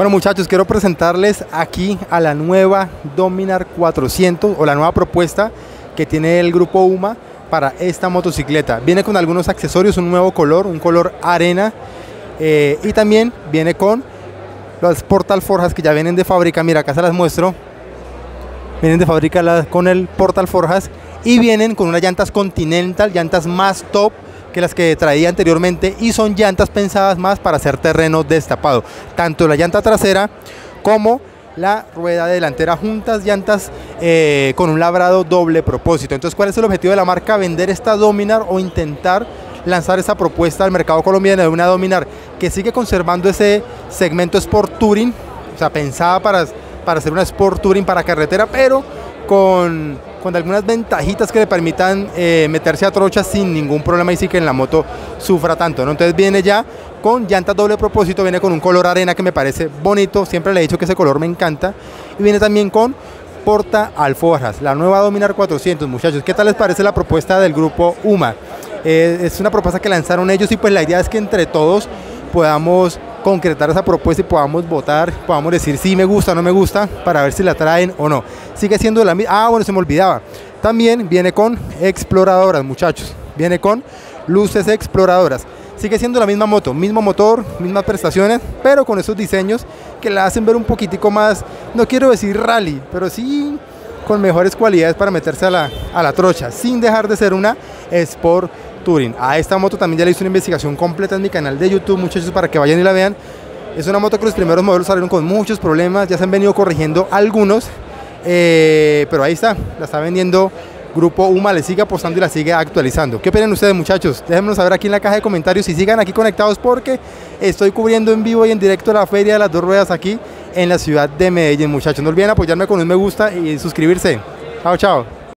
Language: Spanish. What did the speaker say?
Bueno muchachos, quiero presentarles aquí a la nueva Dominar 400 o la nueva propuesta que tiene el grupo UMA para esta motocicleta. Viene con algunos accesorios, un nuevo color, un color arena eh, y también viene con las portal forjas que ya vienen de fábrica. Mira, acá se las muestro. Vienen de fábrica con el portal forjas y vienen con unas llantas Continental, llantas más top que las que traía anteriormente y son llantas pensadas más para hacer terreno destapado. Tanto la llanta trasera como la rueda delantera juntas, llantas eh, con un labrado doble propósito. Entonces, ¿cuál es el objetivo de la marca? Vender esta Dominar o intentar lanzar esa propuesta al mercado colombiano de una Dominar que sigue conservando ese segmento Sport Touring, o sea, pensada para, para hacer una Sport Touring para carretera, pero con con algunas ventajitas que le permitan eh, meterse a trocha sin ningún problema y sí que en la moto sufra tanto. Entonces viene ya con llantas doble propósito, viene con un color arena que me parece bonito, siempre le he dicho que ese color me encanta, y viene también con porta alforjas, la nueva Dominar 400 muchachos, ¿qué tal les parece la propuesta del grupo UMA? Eh, es una propuesta que lanzaron ellos y pues la idea es que entre todos podamos concretar esa propuesta y podamos votar, podamos decir si me gusta o no me gusta para ver si la traen o no. Sigue siendo la misma. Ah, bueno, se me olvidaba. También viene con exploradoras, muchachos. Viene con luces exploradoras. Sigue siendo la misma moto, mismo motor, mismas prestaciones, pero con esos diseños que la hacen ver un poquitico más, no quiero decir rally, pero sí con mejores cualidades para meterse a la, a la trocha, sin dejar de ser una Sport Touring. A esta moto también ya le hice una investigación completa en mi canal de YouTube, muchachos, para que vayan y la vean. Es una moto que los primeros modelos salieron con muchos problemas, ya se han venido corrigiendo algunos, eh, pero ahí está, la está vendiendo Grupo UMA, le sigue apostando y la sigue actualizando. ¿Qué opinan ustedes muchachos? Déjenmelo saber aquí en la caja de comentarios y sigan aquí conectados porque estoy cubriendo en vivo y en directo la feria de las dos ruedas aquí en la ciudad de Medellín muchachos. No olviden apoyarme con un me gusta y suscribirse. Chao, chao.